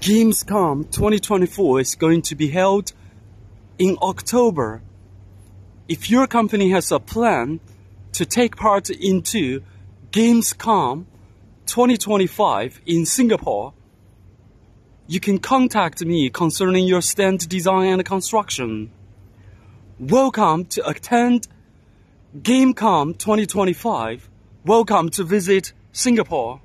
Gamescom 2024 is going to be held in October. If your company has a plan to take part into Gamescom 2025 in Singapore, you can contact me concerning your stand design and construction. Welcome to attend Gamescom 2025. Welcome to visit Singapore.